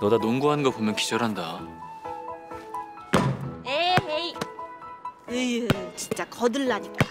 너다 농구하는 거 보면 기절한다. 에이, 으유, 진짜 거들라니까.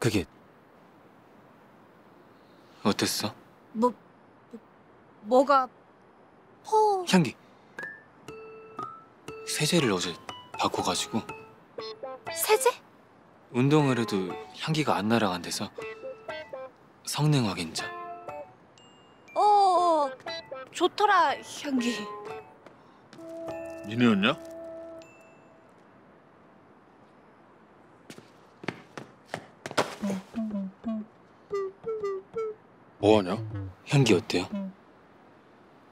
그게 어땠어? 뭐, 뭐 뭐가 포 향기. 세제를 어제 바꿔가지고 세제? 운동을 해도 향기가 안 날아간대서 성능 확인자. 어, 좋더라 향기. 니네였냐? 뭐하냐? 향기 어때요?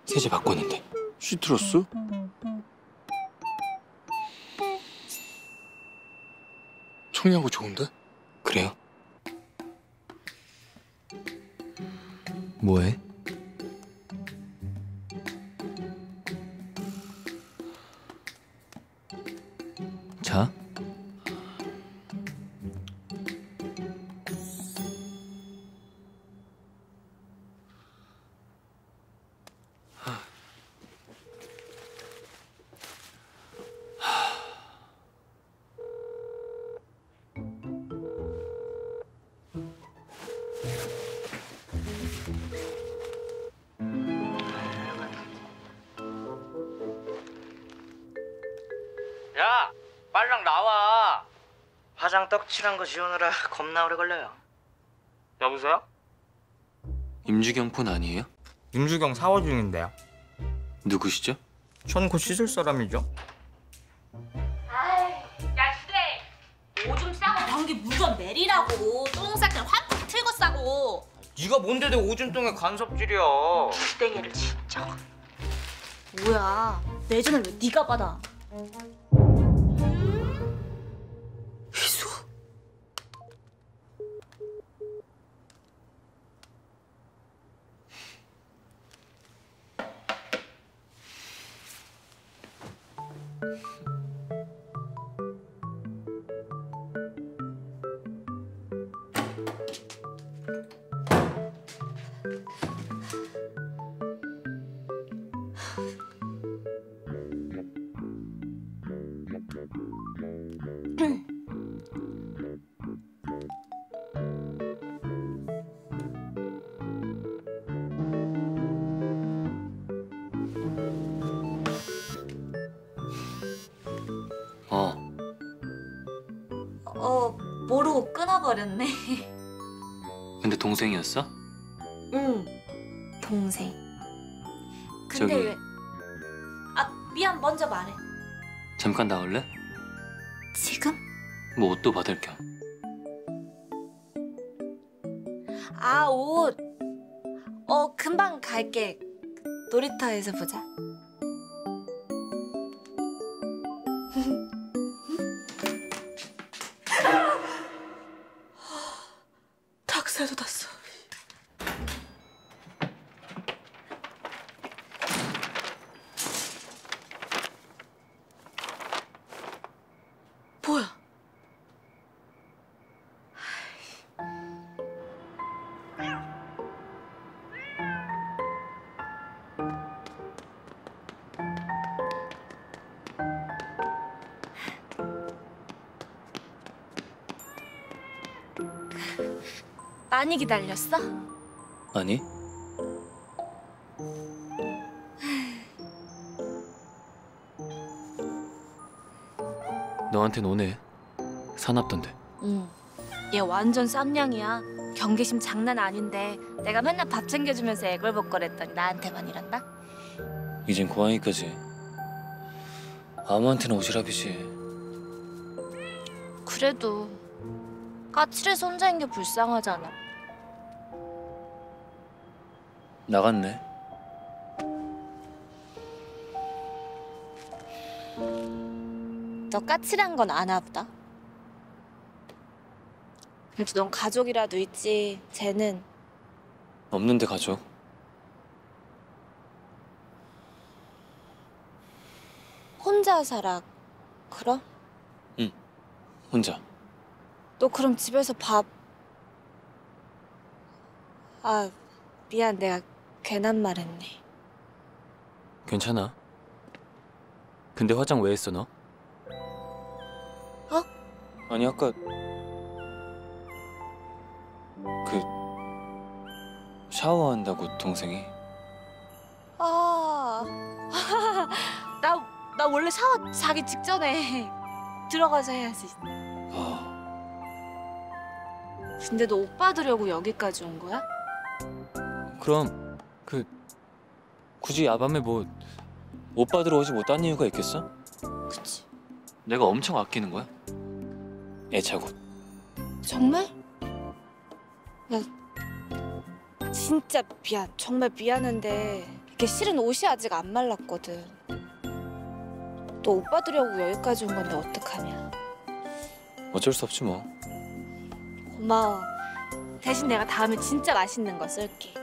세제 바꿨는데. 시트러스? 청량고 좋은데? 그래요? 뭐해? 야, 빨랑 나와. 화장 떡 칠한 거 지우느라 겁나 오래 걸려요. 여보세요? 임주경 폰 아니에요? 임주경 사워 중인데요. 누구시죠? 전 곧 씻을 사람이죠. 야 그래. 오줌 싸고 변기 무전 내리라고. 똥 쌀때확 틀고 싸고. 네가 뭔데 내 오줌통에 간섭질이야. 땡이를 진짜. 뭐야? 내 전을 왜 네가 받아? 희수. 어. 모르고 끊어버렸네. 근데 동생이었어? 응. 동생. 근데 저기- 왜? 아 미안 먼저 말해. 잠깐 나올래? 지금? 뭐 옷도 받을 겸. 아 옷. 어 금방 갈게. 놀이터에서 보자. 많이 기다렸어? 아니? 너한텐 오네. 사납던데. 응. 얘 완전 쌈냥이야. 경계심 장난 아닌데 내가 맨날 밥 챙겨주면서 애걸복걸했더니 나한테만 이런다? 이젠 고양이까지. 아무한테나 오지랖이지. 그래도 까칠해서 혼자인 게 불쌍하잖아. 나갔네. 너 까칠한 건 아나 보다. 그래도 넌 가족이라도 있지. 쟤는 없는데 가족. 혼자 살아. 그럼? 혼자. 너 그럼 집에서 밥... 아, 미안. 내가 괜한 말 했네. 괜찮아. 근데 화장 왜 했어 너? 어? 아니 아까 그 샤워한다고 동생이 아, 나, 나 원래 샤워 자기 직전에 들어가서 해야지. 아 근데 너 오빠 들려고 여기까지 온 거야? 그럼 그 굳이 야밤에 뭐 오빠 들어오지 못한 이유가 있겠어? 그치. 내가 엄청 아끼는 거야? 애차고 정말? 야, 진짜 미안. 정말 미안한데 이게 실은 옷이 아직 안 말랐거든. 너 오빠 들려고 여기까지 온 건데 어떡하냐. 어쩔 수 없지 뭐 고마워. 대신 내가 다음에 진짜 맛있는 거 쏠게.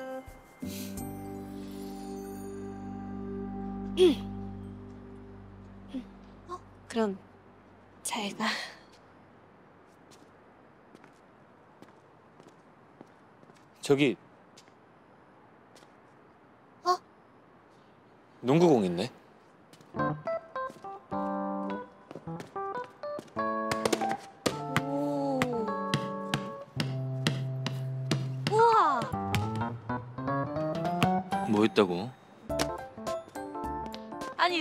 어? 그럼 잘 가. 저기 어? 농구공 있네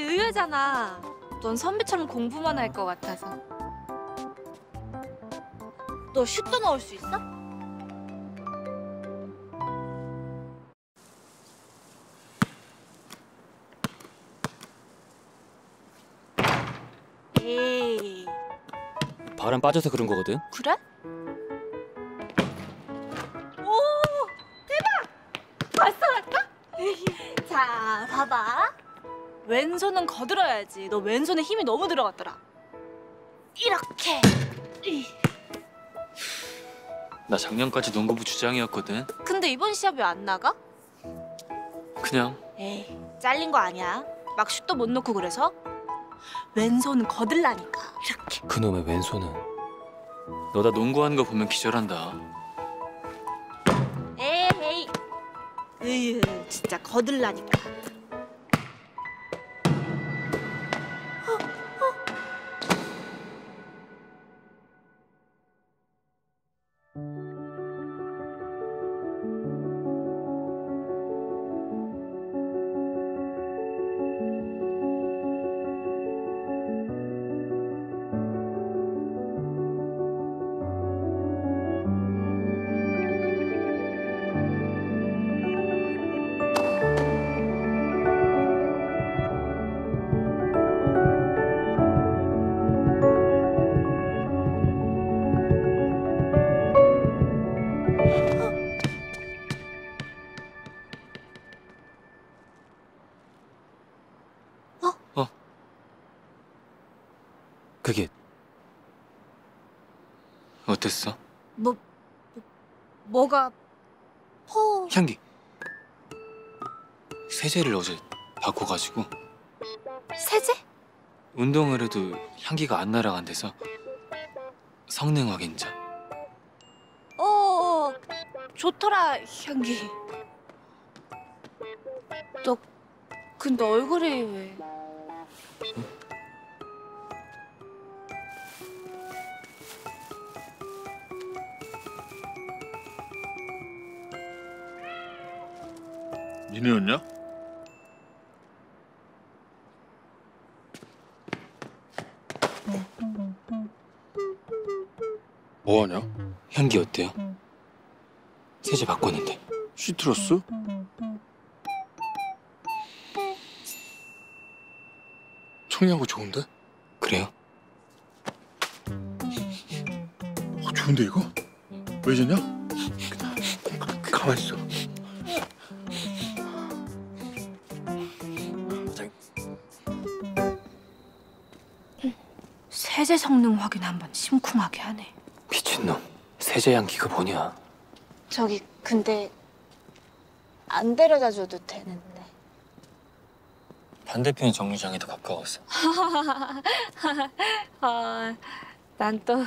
의외잖아. 넌 선배처럼 공부만 할 것 같아서. 너 슛도 넣을 수 있어? 에이, 바람 빠져서 그런 거거든 그래? 오, 대박! 벌써 할까? 자, 봐봐. 왼손은 거들어야지. 너 왼손에 힘이 너무 들어갔더라. 이렇게. 이. 나 작년까지 농구부 주장이었거든 근데 이번 시합 왜 안 나가? 그냥 에이, 잘린 거 아니야. 막 슛도 못 넣고 그래서. 왼손은 거들라니까. 이렇게. 그놈의 왼손은 너 나 농구하는 거 보면 기절한다 에이. 으유, 진짜 거들라니까. 뭐가 포 향기 세제를 어제 바꿔가지고 세제? 운동을 해도 향기가 안 날아간대서 성능 확인자 어, 좋더라 향기. 너 근데 얼굴이 왜? 니네였냐? 뭐하냐? 향기 어때요? 세제 바꿨는데. 시트러스? 청량하고 좋은데? 그래요? 어, 좋은데 이거? 왜 줬냐? 가만 있어. 세제 성능 확인 한번 심쿵하게 하네. 미친놈. 세제 양 기가 뭐냐? 저기 근데 안 데려다 줘도 되는데 반대편 정류장이 더 가까웠어. 아, 난또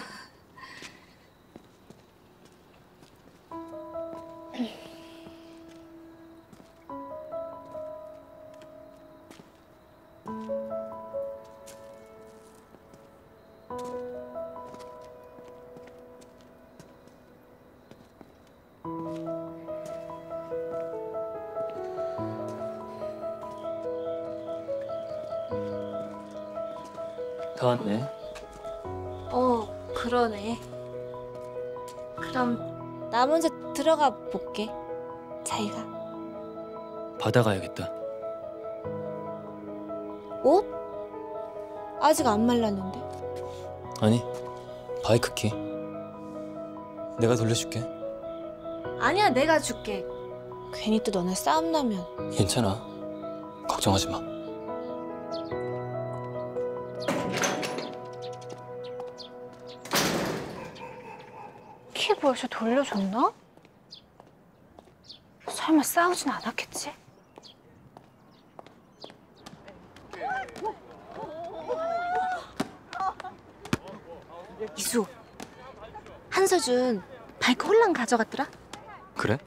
다 왔네. 어, 그러네. 그럼 나 먼저 들어가 볼게. 자기가 바다 가야겠다. 옷? 아직 안 말랐는데. 아니, 바이크 키. 내가 돌려줄게. 아니야, 내가 줄게. 괜히 또 너네 싸움 나면 괜찮아. 걱정하지 마. 벌써 돌려줬나? 설마 싸우진 않았겠지? 이수, 한서준 바이크 홀랑 가져갔더라? 그래?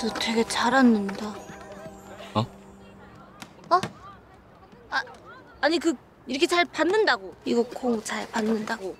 너 되게 잘 앉는다. 어? 어? 아, 아니 그 이렇게 잘 받는다고. 이거 공 잘 받는다고.